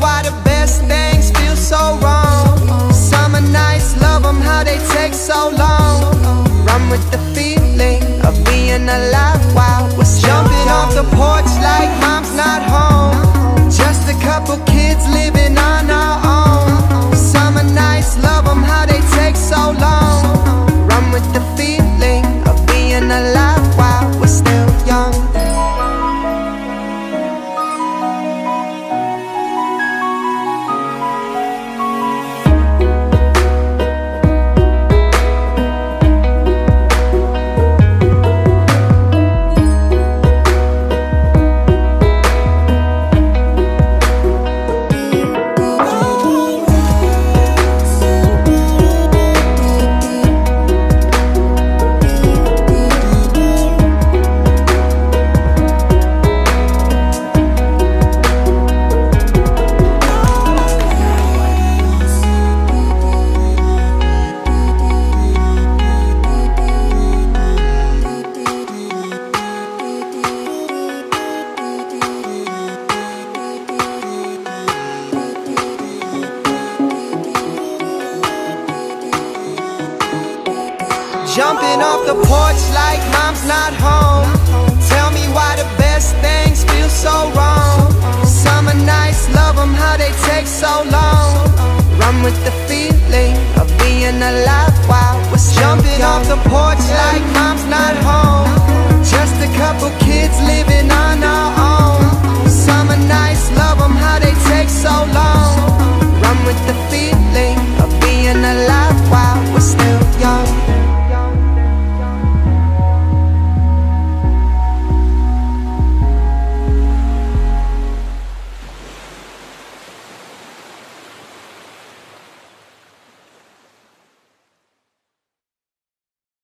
Why the best things feel so wrong. Summer nights, love them how they take so long. Run with the feeling of being alive Jumping off the porch like mom's not home. Tell me why the best things feel so wrong. Summer nights, love them how they take so long. Run with the feeling of being alive while we're jumping off the porch like mom's not home. Just a couple